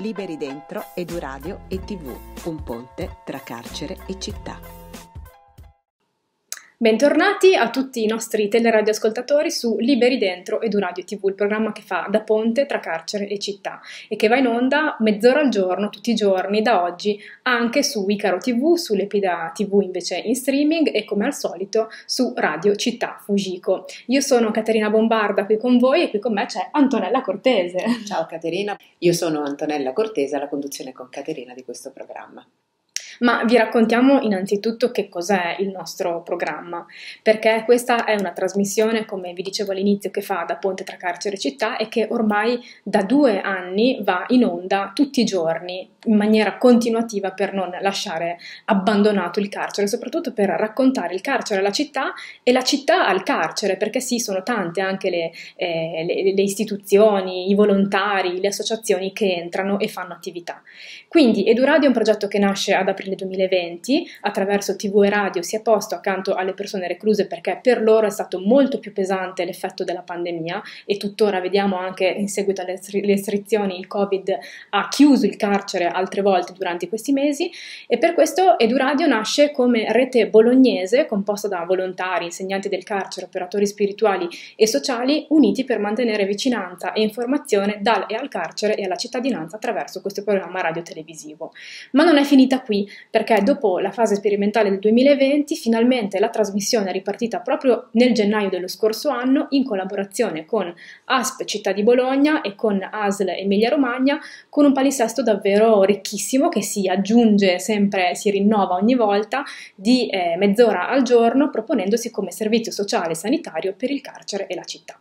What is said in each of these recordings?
Liberi Dentro, Eduradio e TV, un ponte tra carcere e città. Bentornati a tutti i nostri teleradioascoltatori su Liberi Dentro Eduradio TV, il programma che fa da ponte tra carcere e città e che va in onda mezz'ora al giorno, tutti i giorni, da oggi, anche su Icaro TV, su Lepida TV invece in streaming e come al solito su Radio Città Fujiko. Io sono Caterina Bombarda qui con voi e qui con me c'è Antonella Cortese. Ciao Caterina, io sono Antonella Cortese alla conduzione con Caterina di questo programma. Ma vi raccontiamo innanzitutto che cos'è il nostro programma, perché questa è una trasmissione, come vi dicevo all'inizio, che fa da ponte tra carcere e città e che ormai da due anni va in onda tutti i giorni in maniera continuativa per non lasciare abbandonato il carcere, soprattutto per raccontare il carcere alla città e la città al carcere, perché sì, sono tante anche le, eh, le, le istituzioni, i volontari, le associazioni che entrano e fanno attività. Quindi Eduradio è un progetto che nasce ad aprile 2020, attraverso TV e radio si è posto accanto alle persone recluse perché per loro è stato molto più pesante l'effetto della pandemia e tuttora vediamo anche in seguito alle restrizioni il Covid ha chiuso il carcere altre volte durante questi mesi e per questo Eduradio nasce come rete bolognese composta da volontari, insegnanti del carcere, operatori spirituali e sociali uniti per mantenere vicinanza e informazione dal e al carcere e alla cittadinanza attraverso questo programma radio-televisivo. Ma non è finita qui perché dopo la fase sperimentale del 2020 finalmente la trasmissione è ripartita proprio nel gennaio dello scorso anno in collaborazione con ASP Città di Bologna e con ASL Emilia Romagna con un palinsesto davvero ricchissimo che si aggiunge sempre, si rinnova ogni volta di eh, mezz'ora al giorno proponendosi come servizio sociale e sanitario per il carcere e la città.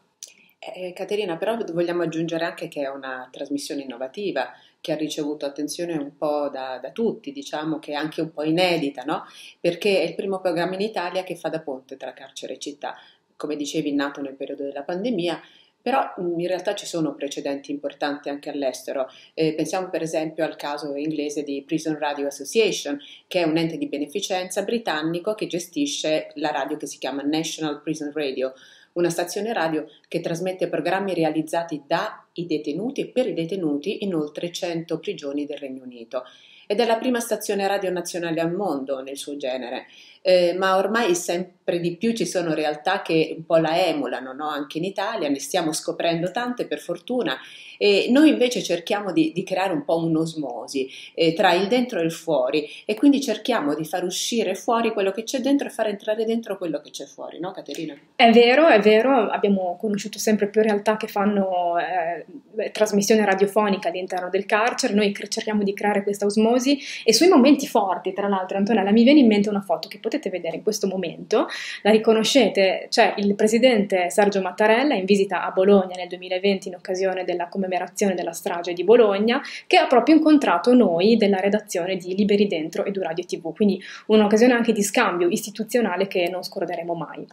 Eh, Caterina, però vogliamo aggiungere anche che è una trasmissione innovativa che ha ricevuto attenzione un po' da, da, tutti, diciamo che è anche un po' inedita, no? Perché è il primo programma in Italia che fa da ponte tra carcere e città. Come dicevi, nato nel periodo della pandemia, però in realtà ci sono precedenti importanti anche all'estero. Eh, pensiamo per esempio al caso inglese di Prison Radio Association, che è un ente di beneficenza britannico che gestisce la radio che si chiama National Prison Radio, una stazione radio che trasmette programmi realizzati dai detenuti e per i detenuti in oltre 100 prigioni del Regno Unito. Ed è la prima stazione radio nazionale al mondo nel suo genere eh, ma ormai sempre di più ci sono realtà che un po' la emulano, no? anche in Italia, ne stiamo scoprendo tante per fortuna e noi invece cerchiamo di, di creare un po' un'osmosi eh, tra il dentro e il fuori e quindi cerchiamo di far uscire fuori quello che c'è dentro e far entrare dentro quello che c'è fuori, no Caterina? È vero, è vero, abbiamo conosciuto sempre più realtà che fanno eh, trasmissione radiofonica all'interno del carcere, noi cerchiamo di creare questa osmosi e sui momenti forti, tra l'altro Antonella, mi viene in mente una foto che potete vedere in questo momento, la riconoscete, c'è il presidente Sergio Mattarella in visita a Bologna nel 2020 in occasione della commemorazione della strage di Bologna, che ha proprio incontrato noi della redazione di Liberi Dentro e Radio TV, quindi un'occasione anche di scambio istituzionale che non scorderemo mai.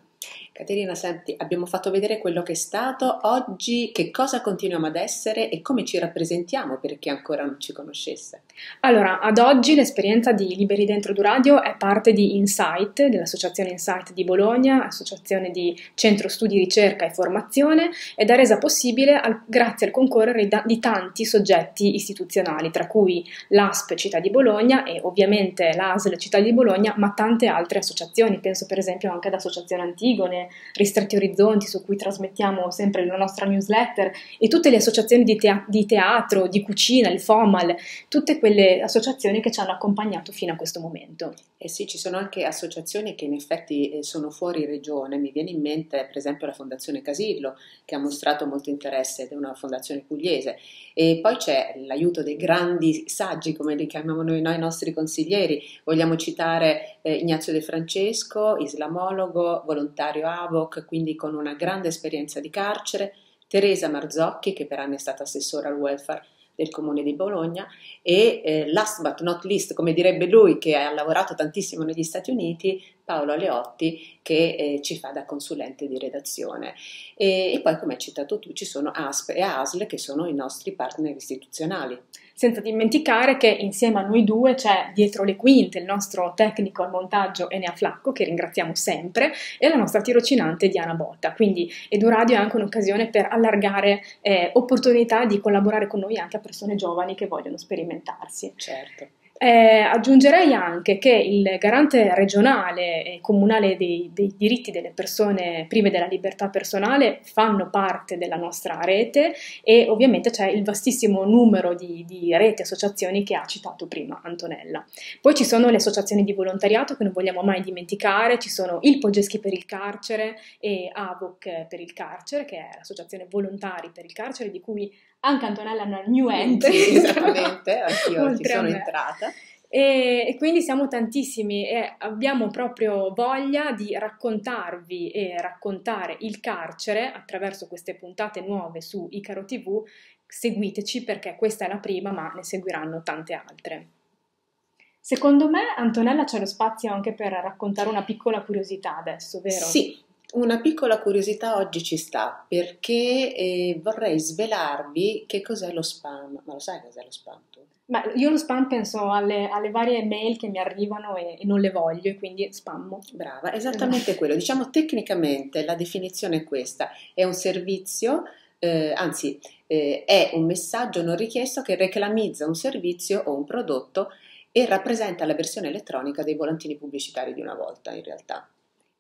Caterina, senti, abbiamo fatto vedere quello che è stato, oggi che cosa continuiamo ad essere e come ci rappresentiamo per chi ancora non ci conoscesse. Allora, ad oggi l'esperienza di Liberi Dentro du Radio è parte di Insight, dell'associazione Insight di Bologna, associazione di centro studi, ricerca e formazione, ed è resa possibile al, grazie al concorrere di tanti soggetti istituzionali, tra cui l'ASP Città di Bologna e ovviamente l'ASL Città di Bologna, ma tante altre associazioni, penso per esempio anche ad Associazione Antigone, Ristretti Orizzonti, su cui trasmettiamo sempre la nostra newsletter, e tutte le associazioni di, te- di teatro, di cucina, il FOMAL, tutte quelle associazioni che ci hanno accompagnato fino a questo momento. Eh sì, ci sono anche associazioni che in effetti eh, sono fuori regione, mi viene in mente per esempio la Fondazione Casillo, che ha mostrato molto interesse ed è una fondazione pugliese, e poi c'è l'aiuto dei grandi saggi, come li chiamiamo noi, noi nostri consiglieri, vogliamo citare eh, Ignazio De Francesco, islamologo, volontario AVOC, quindi con una grande esperienza di carcere, Teresa Marzocchi, che per anni è stata assessora al welfare del comune di Bologna e eh, last but not least, come direbbe lui, che ha lavorato tantissimo negli Stati Uniti, Paolo Aleotti che eh, ci fa da consulente di redazione. E, e poi, come hai citato tu, ci sono ASP e ASL che sono i nostri partner istituzionali. Senza dimenticare che insieme a noi due c'è dietro le quinte il nostro tecnico al montaggio Enea Flacco, che ringraziamo sempre, e la nostra tirocinante Diana Botta. Quindi EduRadio è anche un'occasione per allargare eh, opportunità di collaborare con noi anche a persone giovani che vogliono sperimentarsi. Certo. Eh, aggiungerei anche che il garante regionale e comunale dei, dei, diritti delle persone prive della libertà personale fanno parte della nostra rete e ovviamente c'è il vastissimo numero di, di reti e associazioni che ha citato prima Antonella. Poi ci sono le associazioni di volontariato che non vogliamo mai dimenticare, ci sono il Pogeschi per il carcere e AVOC per il carcere, che è l'associazione volontari per il carcere di cui anche Antonella è una new entry. Esattamente, anch'io ci sono entrata. E, e, quindi siamo tantissimi e abbiamo proprio voglia di raccontarvi e raccontare il carcere attraverso queste puntate nuove su Icaro TV. Seguiteci perché questa è la prima, ma ne seguiranno tante altre. Secondo me Antonella c'è lo spazio anche per raccontare una piccola curiosità adesso, vero? Sì, una piccola curiosità oggi ci sta perché eh, vorrei svelarvi che cos'è lo spam. Ma lo sai cos'è lo spam tu? Ma io lo spam penso alle, alle varie mail che mi arrivano e, e, non le voglio e quindi spammo. Brava, esattamente esatto. quello. Diciamo tecnicamente la definizione è questa, è un servizio, eh, anzi eh, è un messaggio non richiesto che reclamizza un servizio o un prodotto e rappresenta la versione elettronica dei volantini pubblicitari di una volta in realtà.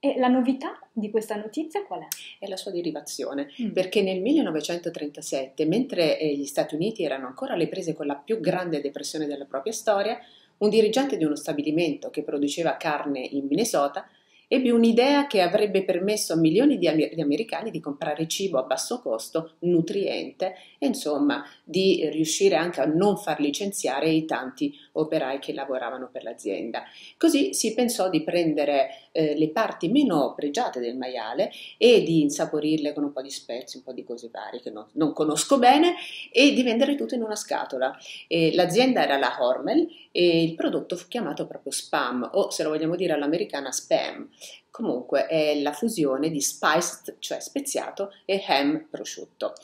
E la novità di questa notizia qual è? È la sua derivazione, mm. perché nel 1937, mentre eh, gli Stati Uniti erano ancora alle prese con la più grande depressione della propria storia, un dirigente di uno stabilimento che produceva carne in Minnesota ebbe un'idea che avrebbe permesso a milioni di, di, americani di comprare cibo a basso costo, nutriente e insomma di riuscire anche a non far licenziare i tanti operai che lavoravano per l'azienda. Così si pensò di prendere eh, le parti meno pregiate del maiale e di insaporirle con un po' di spezie, un po' di cose varie che non, non conosco bene e di vendere tutto in una scatola. E l'azienda era la Hormel e il prodotto fu chiamato proprio spam o se lo vogliamo dire all'americana spam. Comunque è la fusione di spiced, cioè speziato, e ham prosciutto.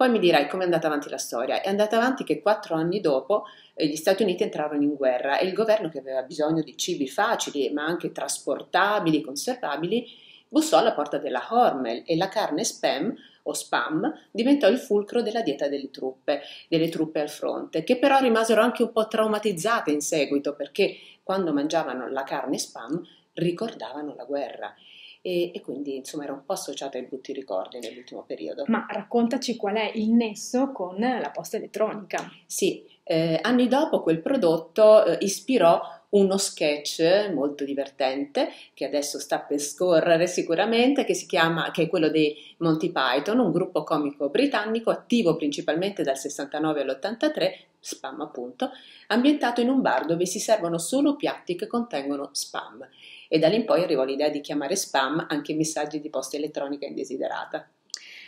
Poi mi dirai come è andata avanti la storia. È andata avanti che quattro anni dopo eh, gli Stati Uniti entrarono in guerra e il governo che aveva bisogno di cibi facili ma anche trasportabili, conservabili, bussò alla porta della Hormel e la carne spam o spam diventò il fulcro della dieta delle truppe, delle truppe al fronte, che però rimasero anche un po' traumatizzate in seguito perché quando mangiavano la carne spam ricordavano la guerra e, e, quindi insomma era un po' associata ai brutti ricordi nell'ultimo periodo. Ma raccontaci qual è il nesso con la posta elettronica. Sì, eh, anni dopo quel prodotto eh, ispirò uno sketch molto divertente che adesso sta per scorrere sicuramente che si chiama che è quello dei Monty Python un gruppo comico britannico attivo principalmente dal 69 all'83 spam appunto ambientato in un bar dove si servono solo piatti che contengono spam e da lì in poi arrivò l'idea di chiamare spam anche i messaggi di posta elettronica indesiderata.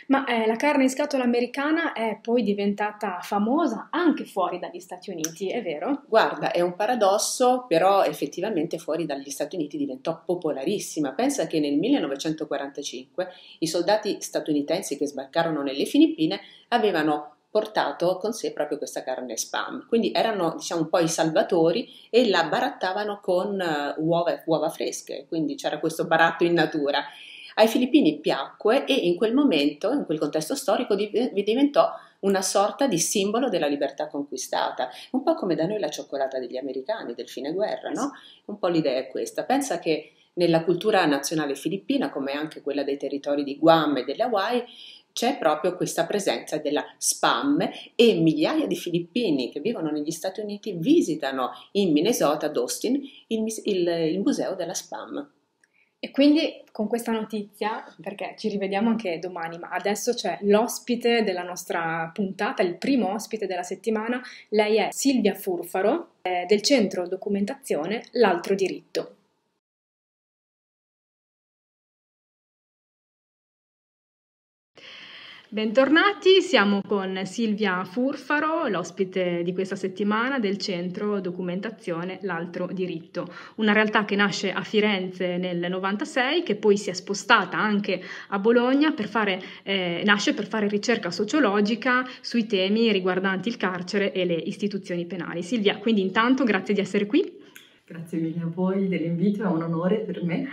Ma eh, la carne in scatola americana è poi diventata famosa anche fuori dagli Stati Uniti, è vero? Guarda, è un paradosso, però effettivamente fuori dagli Stati Uniti diventò popolarissima. Pensa che nel 1945 i soldati statunitensi che sbarcarono nelle Filippine avevano portato con sé proprio questa carne spam. Quindi erano diciamo un po' i salvatori e la barattavano con uh, uova, uova fresche, quindi c'era questo baratto in natura. Ai filippini piacque e in quel momento, in quel contesto storico, diventò una sorta di simbolo della libertà conquistata, un po' come da noi la cioccolata degli americani del fine guerra, no? Un po' l'idea è questa. Pensa che nella cultura nazionale filippina, come anche quella dei territori di Guam e delle Hawaii, c'è proprio questa presenza della spam e migliaia di filippini che vivono negli Stati Uniti visitano in Minnesota, ad Austin, il, il, il museo della spam. E quindi con questa notizia, perché ci rivediamo anche domani, ma adesso c'è l'ospite della nostra puntata, il primo ospite della settimana, lei è Silvia Furfaro eh, del centro documentazione L'altro diritto. Bentornati, siamo con Silvia Furfaro, l'ospite di questa settimana del Centro Documentazione L'altro diritto, una realtà che nasce a Firenze nel 96, che poi si è spostata anche a Bologna per fare, eh, nasce per fare ricerca sociologica sui temi riguardanti il carcere e le istituzioni penali. Silvia, quindi intanto grazie di essere qui. Grazie mille a voi dell'invito, è un onore per me.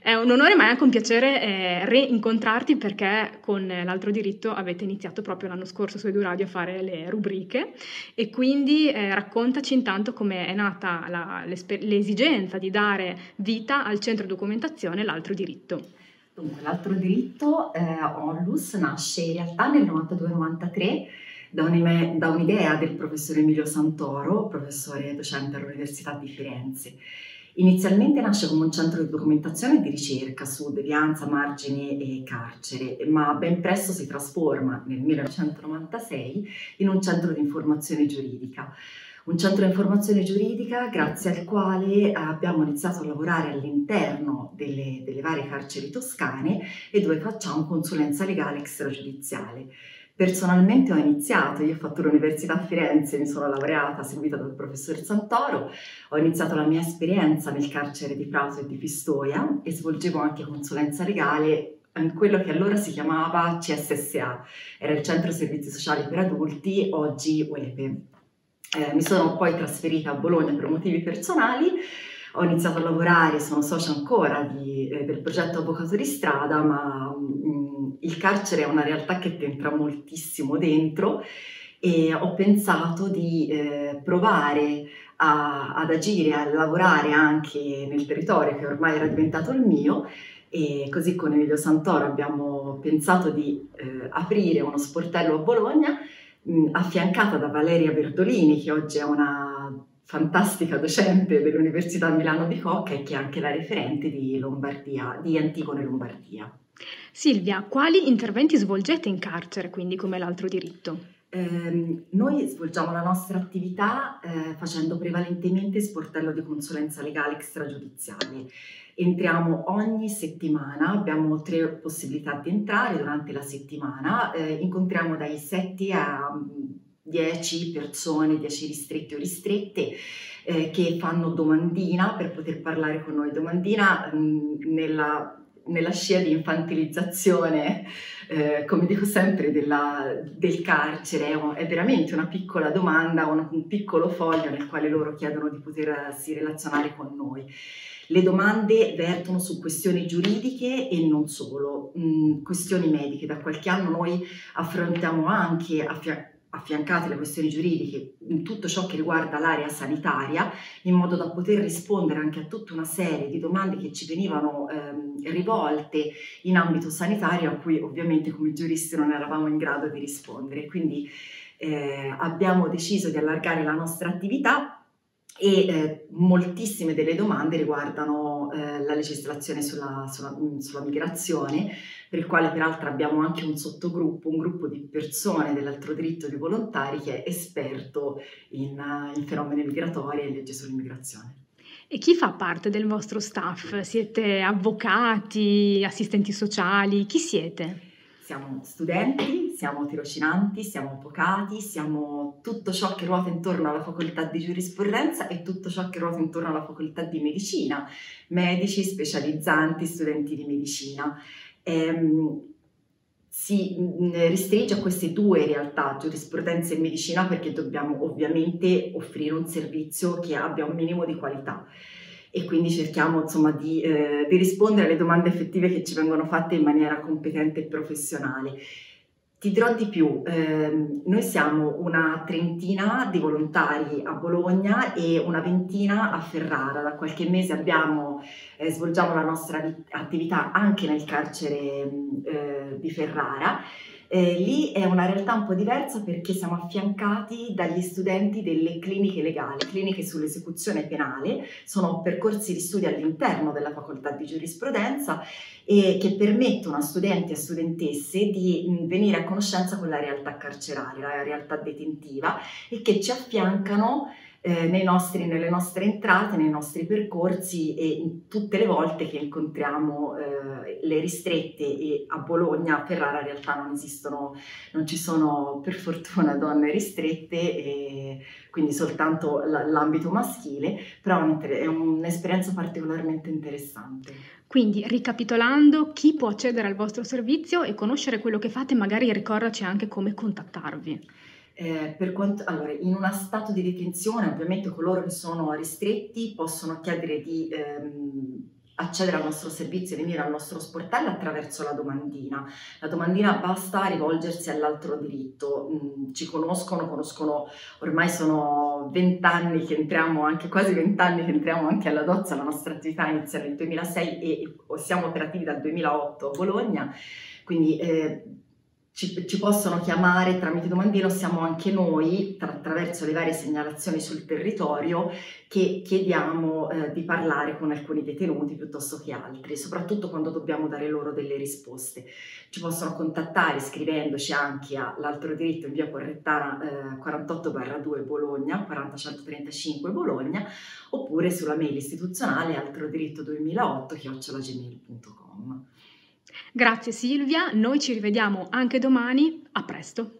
È un onore ma è anche un piacere eh, reincontrarti perché con l'altro diritto avete iniziato proprio l'anno scorso su EduRadio a fare le rubriche e quindi eh, raccontaci intanto come è nata la, l'esigenza di dare vita al centro documentazione l'altro diritto. Dunque, l'altro diritto eh, Onlus nasce in realtà nel 92-93 da, un'idea del professore Emilio Santoro, professore docente all'Università di Firenze. Inizialmente nasce come un centro di documentazione e di ricerca su devianza, margini e carcere, ma ben presto si trasforma nel 1996 in un centro di informazione giuridica. Un centro di informazione giuridica grazie al quale abbiamo iniziato a lavorare all'interno delle, delle varie carceri toscane e dove facciamo consulenza legale extragiudiziale. Personalmente ho iniziato, io ho fatto l'università a Firenze, mi sono laureata seguita dal professor Santoro, ho iniziato la mia esperienza nel carcere di Prato e di Pistoia e svolgevo anche consulenza legale in quello che allora si chiamava CSSA, era il Centro Servizi Sociali per Adulti, oggi UEPE. Eh, mi sono poi trasferita a Bologna per motivi personali, ho iniziato a lavorare, sono socia ancora di, eh, del progetto Avvocato di Strada, ma mm, il carcere è una realtà che ti entra moltissimo dentro e ho pensato di eh, provare a, ad agire, a lavorare anche nel territorio che ormai era diventato il mio e così con Emilio Santoro abbiamo pensato di eh, aprire uno sportello a Bologna mh, affiancata da Valeria Bertolini che oggi è una fantastica docente dell'Università Milano Bicocca e che è anche la referente di, Lombardia, di Antigone Lombardia. Silvia, quali interventi svolgete in carcere, quindi come l'altro diritto? Eh, noi svolgiamo la nostra attività eh, facendo prevalentemente sportello di consulenza legale extragiudiziale. Entriamo ogni settimana, abbiamo tre possibilità di entrare durante la settimana, eh, incontriamo dai 7 a 10 persone, 10 ristretti o ristrette eh, che fanno domandina per poter parlare con noi. Domandina mh, nella nella scia di infantilizzazione, eh, come dico sempre, della, del carcere, è, veramente una piccola domanda, un, un piccolo foglio nel quale loro chiedono di potersi relazionare con noi. Le domande vertono su questioni giuridiche e non solo, mh, mm, questioni mediche. Da qualche anno noi affrontiamo anche, affia- affiancate le questioni giuridiche in tutto ciò che riguarda l'area sanitaria, in modo da poter rispondere anche a tutta una serie di domande che ci venivano ehm, rivolte in ambito sanitario, a cui ovviamente come giuristi non eravamo in grado di rispondere. Quindi eh, abbiamo deciso di allargare la nostra attività e eh, moltissime delle domande riguardano eh, la legislazione sulla, sulla, mm, sulla, migrazione, per il quale peraltro abbiamo anche un sottogruppo, un gruppo di persone dell'altro diritto di volontari che è esperto in, in fenomeni migratori e legge sull'immigrazione. E chi fa parte del vostro staff? Siete avvocati, assistenti sociali? Chi siete? Siamo studenti, siamo tirocinanti, siamo avvocati, siamo tutto ciò che ruota intorno alla facoltà di giurisprudenza e tutto ciò che ruota intorno alla facoltà di medicina, medici, specializzanti, studenti di medicina. Ehm, si mm, restringe a queste due realtà, giurisprudenza e medicina, perché dobbiamo ovviamente offrire un servizio che abbia un minimo di qualità e quindi cerchiamo insomma di, eh, di rispondere alle domande effettive che ci vengono fatte in maniera competente e professionale. Ti dirò di più, eh, noi siamo una trentina di volontari a Bologna e una ventina a Ferrara. Da qualche mese abbiamo, eh, svolgiamo la nostra attività anche nel carcere eh, di Ferrara eh, lì è una realtà un po' diversa perché siamo affiancati dagli studenti delle cliniche legali, cliniche sull'esecuzione penale, sono percorsi di studio all'interno della facoltà di giurisprudenza e che permettono a studenti e studentesse di venire a conoscenza con la realtà carceraria, la realtà detentiva e che ci affiancano eh, nostri, nelle nostre entrate, nei nostri percorsi e tutte le volte che incontriamo eh, le ristrette e a Bologna, a Ferrara in realtà non esistono, non ci sono per fortuna donne ristrette, quindi soltanto l'ambito maschile, però è un'esperienza particolarmente interessante. Quindi, ricapitolando, chi può accedere al vostro servizio e conoscere quello che fate, magari ricordaci anche come contattarvi. Eh, quanto, allora, in uno stato di detenzione, ovviamente coloro che sono ristretti possono chiedere di ehm, accedere al nostro servizio e venire al nostro sportello attraverso la domandina. La domandina basta rivolgersi all'altro diritto. Mm, ci conoscono, conoscono, ormai sono vent'anni che entriamo, anche quasi vent'anni che entriamo anche alla Dozza, la nostra attività inizia nel 2006 e, e siamo operativi dal 2008 a Bologna, quindi eh, ci, ci, possono chiamare tramite domandino, siamo anche noi, tra, attraverso le varie segnalazioni sul territorio, che chiediamo eh, di parlare con alcuni detenuti piuttosto che altri, soprattutto quando dobbiamo dare loro delle risposte. Ci possono contattare scrivendoci anche all'altro diritto in via Correttana eh, 48-2 Bologna, 40135 Bologna, oppure sulla mail istituzionale altro diritto 2008 chiocciolagmail.com. Grazie Silvia, noi ci rivediamo anche domani, a presto.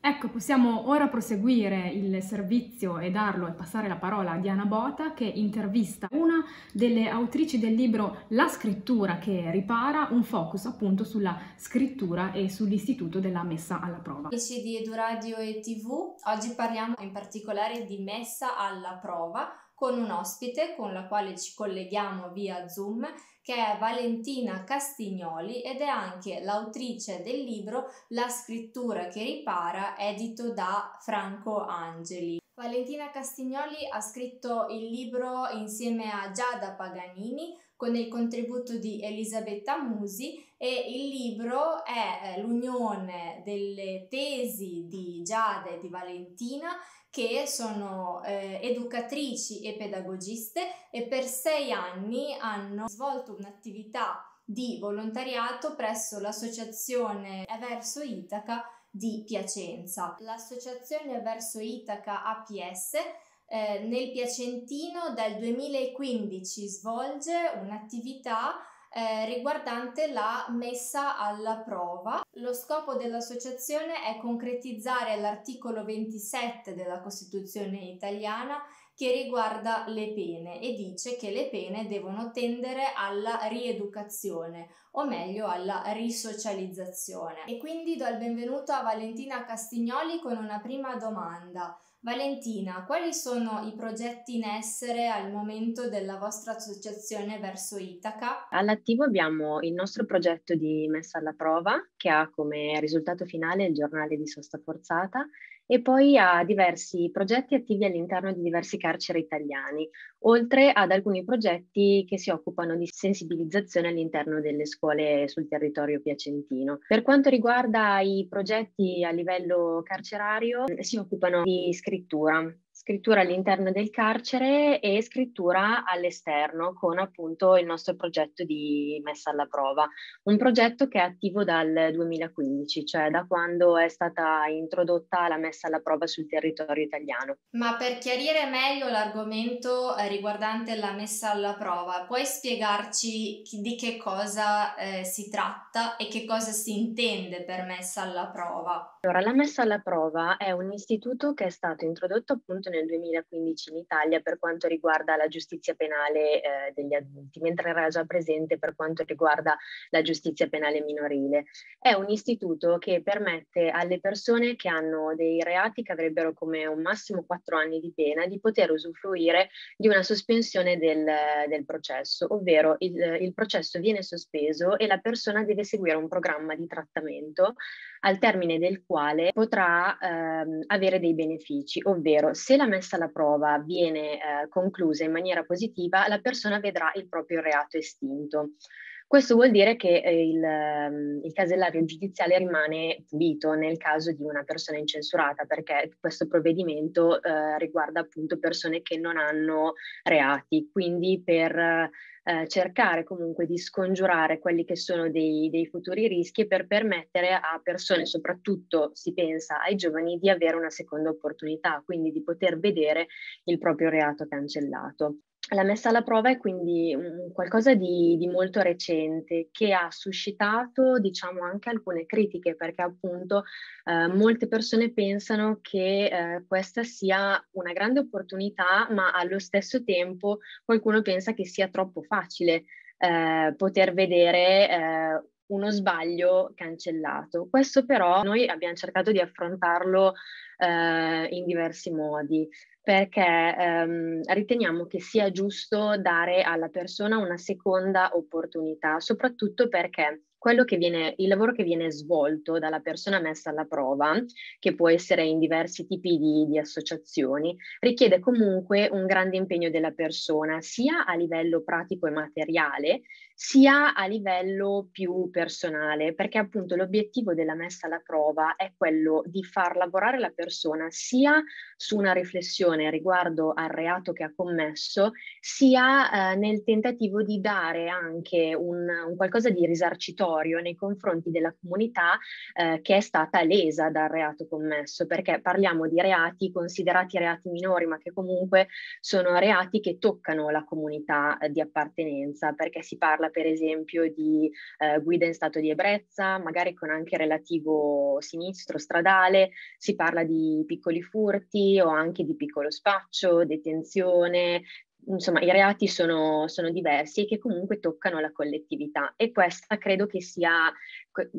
Ecco, possiamo ora proseguire il servizio e darlo e passare la parola a Diana Bota che intervista una delle autrici del libro La scrittura che ripara, un focus appunto sulla scrittura e sull'istituto della messa alla prova. Amici di Eduradio e TV, oggi parliamo in particolare di messa alla prova con un ospite con la quale ci colleghiamo via Zoom che è Valentina Castignoli ed è anche l'autrice del libro La scrittura che ripara, edito da Franco Angeli. Valentina Castignoli ha scritto il libro insieme a Giada Paganini con il contributo di Elisabetta Musi e il libro è eh, l'unione delle tesi di Giada e di Valentina che sono eh, educatrici e pedagogiste e per sei anni hanno svolto un'attività di volontariato presso l'associazione Verso Itaca di Piacenza. L'associazione Verso Itaca APS eh, nel Piacentino dal 2015 svolge un'attività eh, riguardante la messa alla prova. Lo scopo dell'associazione è concretizzare l'articolo 27 della Costituzione italiana che riguarda le pene e dice che le pene devono tendere alla rieducazione o meglio alla risocializzazione. E quindi do il benvenuto a Valentina Castignoli con una prima domanda. Valentina, quali sono i progetti in essere al momento della vostra associazione verso Itaca? All'attivo abbiamo il nostro progetto di messa alla prova che ha come risultato finale il giornale di sosta forzata e poi ha diversi progetti attivi all'interno di diversi carceri italiani, oltre ad alcuni progetti che si occupano di sensibilizzazione all'interno delle scuole sul territorio piacentino. Per quanto riguarda i progetti a livello carcerario, si occupano di scrittura, scrittura all'interno del carcere e scrittura all'esterno con appunto il nostro progetto di messa alla prova, un progetto che è attivo dal 2015, cioè da quando è stata introdotta la messa alla prova sul territorio italiano. Ma per chiarire meglio l'argomento eh, riguardante la messa alla prova, puoi spiegarci di che cosa eh, si tratta e che cosa si intende per messa alla prova? Allora, la messa alla prova è un istituto che è stato introdotto appunto nel 2015 in Italia per quanto riguarda la giustizia penale eh, degli adulti, mentre era già presente per quanto riguarda la giustizia penale minorile. È un istituto che permette alle persone che hanno dei reati che avrebbero come un massimo quattro anni di pena di poter usufruire di una sospensione del, del processo, ovvero il, il processo viene sospeso e la persona deve seguire un programma di trattamento al termine del quale potrà ehm, avere dei benefici, ovvero se la messa alla prova viene eh, conclusa in maniera positiva, la persona vedrà il proprio reato estinto. Questo vuol dire che eh, il, ehm, il, casellario giudiziale rimane pulito nel caso di una persona incensurata, perché questo provvedimento eh, riguarda appunto persone che non hanno reati. Quindi per eh, cercare comunque di scongiurare quelli che sono dei, dei futuri rischi per permettere a persone, soprattutto si pensa ai giovani, di avere una seconda opportunità, quindi di poter vedere il proprio reato cancellato. La messa alla prova è quindi un, qualcosa di, di, molto recente che ha suscitato, diciamo, anche alcune critiche perché appunto eh, molte persone pensano che eh, questa sia una grande opportunità, ma allo stesso tempo qualcuno pensa che sia troppo facile eh, poter vedere eh, uno sbaglio cancellato. Questo però noi abbiamo cercato di affrontarlo eh, in diversi modi perché ehm, riteniamo che sia giusto dare alla persona una seconda opportunità, soprattutto perché viene, il lavoro che viene svolto dalla persona messa alla prova, che può essere in diversi tipi di, di, associazioni, richiede comunque un grande impegno della persona, sia a livello pratico e materiale, sia a livello più personale, perché appunto l'obiettivo della messa alla prova è quello di far lavorare la persona sia su una riflessione riguardo al reato che ha commesso, sia eh, nel tentativo di dare anche un, un qualcosa di risarcitorio nei confronti della comunità eh, che è stata lesa dal reato commesso, perché parliamo di reati considerati reati minori, ma che comunque sono reati che toccano la comunità eh, di appartenenza, perché si parla per esempio di eh, guida in stato di ebbrezza, magari con anche relativo sinistro stradale, si parla di piccoli furti o anche di piccolo spaccio, detenzione, insomma, i reati sono, sono, diversi e che comunque toccano la collettività. E questa credo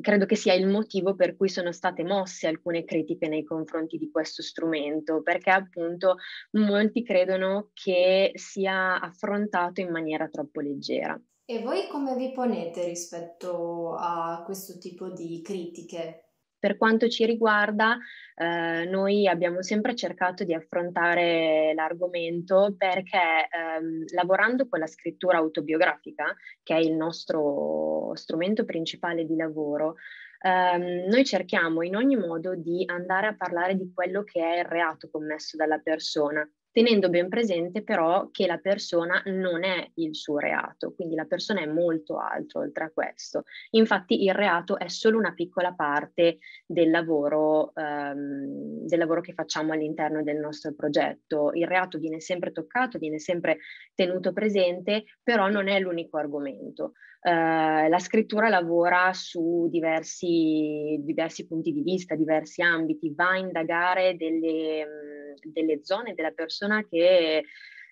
credo che sia il motivo per cui sono state mosse alcune critiche nei confronti di questo strumento, perché appunto molti credono che sia affrontato in maniera troppo leggera. E voi come vi ponete rispetto a questo tipo di critiche? Per quanto ci riguarda, eh, noi abbiamo sempre cercato di affrontare l'argomento perché ehm, lavorando con la scrittura autobiografica, che è il nostro strumento principale di lavoro, ehm, noi cerchiamo in ogni modo di andare a parlare di quello che è il reato commesso dalla persona tenendo ben presente però che la persona non è il suo reato, quindi la persona è molto altro oltre a questo. Infatti il reato è solo una piccola parte del lavoro, ehm, del lavoro che facciamo all'interno del nostro progetto. Il reato viene sempre toccato, viene sempre tenuto presente, però non è l'unico argomento. Eh, la scrittura lavora su diversi, diversi punti di vista, diversi ambiti, va a indagare delle delle zone della persona che,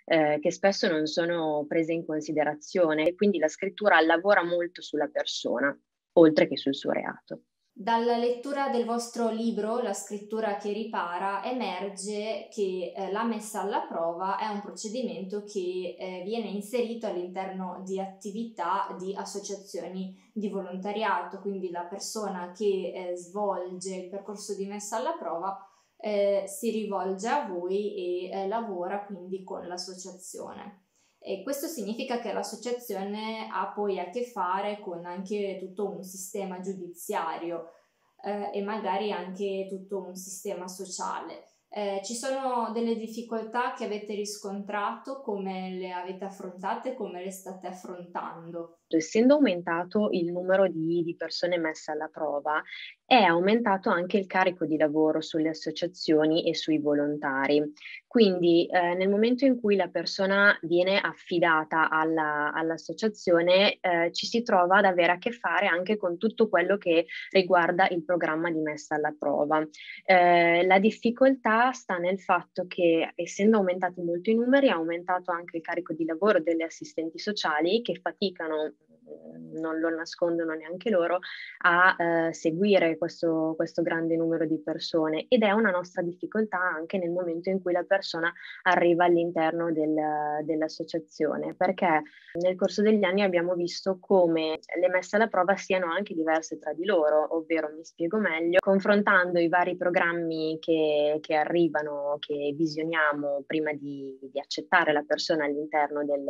eh, che spesso non sono prese in considerazione e quindi la scrittura lavora molto sulla persona, oltre che sul suo reato. Dalla lettura del vostro libro, La scrittura che ripara, emerge che eh, la messa alla prova è un procedimento che eh, viene inserito all'interno di attività di associazioni di volontariato, quindi la persona che eh, svolge il percorso di messa alla prova eh, si rivolge a voi e eh, lavora quindi con l'associazione. E questo significa che l'associazione ha poi a che fare con anche tutto un sistema giudiziario eh, e magari anche tutto un sistema sociale. Eh, ci sono delle difficoltà che avete riscontrato, come le avete affrontate, come le state affrontando? Essendo aumentato il numero di, di persone messe alla prova, è aumentato anche il carico di lavoro sulle associazioni e sui volontari. Quindi eh, nel momento in cui la persona viene affidata alla, all'associazione eh, ci si trova ad avere a che fare anche con tutto quello che riguarda il programma di messa alla prova. Eh, la difficoltà sta nel fatto che essendo aumentati molto i numeri, ha aumentato anche il carico di lavoro delle assistenti sociali che faticano non lo nascondono neanche loro, a eh, seguire questo, questo, grande numero di persone. Ed è una nostra difficoltà anche nel momento in cui la persona arriva all'interno del, dell'associazione, perché nel corso degli anni abbiamo visto come le messe alla prova siano anche diverse tra di loro, ovvero mi spiego meglio, confrontando i vari programmi che, che arrivano, che visioniamo prima di, di, accettare la persona all'interno del,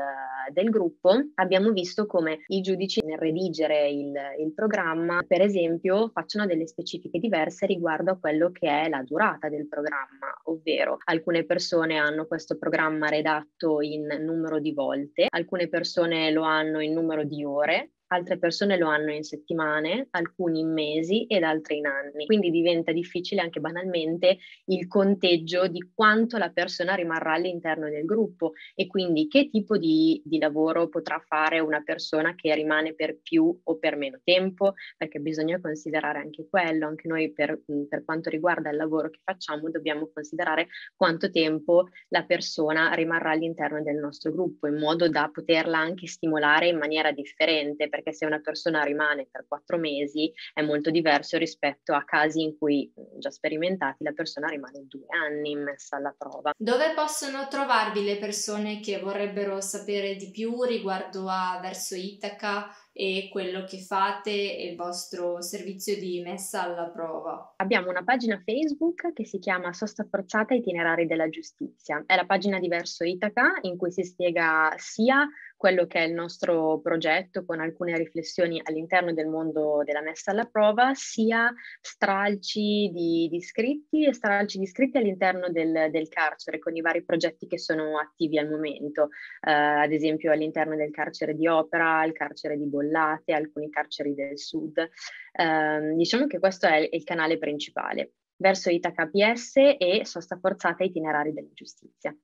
del gruppo, abbiamo visto come i giudici nel redigere il, il, programma, per esempio, facciano delle specifiche diverse riguardo a quello che è la durata del programma, ovvero alcune persone hanno questo programma redatto in numero di volte, alcune persone lo hanno in numero di ore, altre persone lo hanno in settimane, alcuni in mesi ed altri in anni. Quindi diventa difficile anche banalmente il conteggio di quanto la persona rimarrà all'interno del gruppo e quindi che tipo di, di lavoro potrà fare una persona che rimane per più o per meno tempo, perché bisogna considerare anche quello. Anche noi per, per quanto riguarda il lavoro che facciamo dobbiamo considerare quanto tempo la persona rimarrà all'interno del nostro gruppo in modo da poterla anche stimolare in maniera differente perché se una persona rimane per quattro mesi è molto diverso rispetto a casi in cui già sperimentati la persona rimane due anni messa alla prova. Dove possono trovarvi le persone che vorrebbero sapere di più riguardo a Verso Itaca e quello che fate e il vostro servizio di messa alla prova. Abbiamo una pagina Facebook che si chiama Sosta Forzata Itinerari della Giustizia. È la pagina di Verso Itaca in cui si spiega sia quello che è il nostro progetto con alcune riflessioni all'interno del mondo della messa alla prova, sia stralci di, di scritti e stralci di scritti all'interno del, del, carcere con i vari progetti che sono attivi al momento, eh, ad esempio all'interno del carcere di Opera, il carcere di Bollate, alcuni carceri del sud. Eh, diciamo che questo è il canale principale verso Itaca PS e sosta forzata itinerari della giustizia.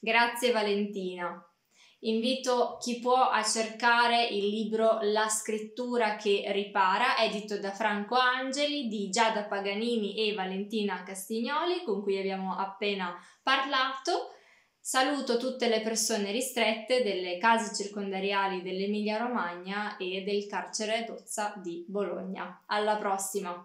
Grazie Valentina. Invito chi può a cercare il libro La scrittura che ripara, edito da Franco Angeli di Giada Paganini e Valentina Castignoli, con cui abbiamo appena parlato. Saluto tutte le persone ristrette delle case circondariali dell'Emilia Romagna e del carcere Dozza di Bologna. Alla prossima!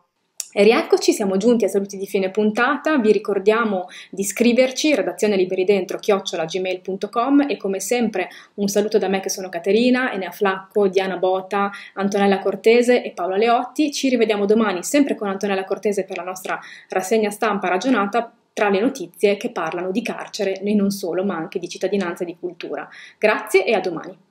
E rieccoci, siamo giunti ai saluti di fine puntata, vi ricordiamo di iscriverci, redazione liberi dentro, chiocciolagmail.com e come sempre un saluto da me che sono Caterina, Enea Flacco, Diana Bota, Antonella Cortese e Paola Leotti. Ci rivediamo domani sempre con Antonella Cortese per la nostra rassegna stampa ragionata tra le notizie che parlano di carcere e non solo, ma anche di cittadinanza e di cultura. Grazie e a domani.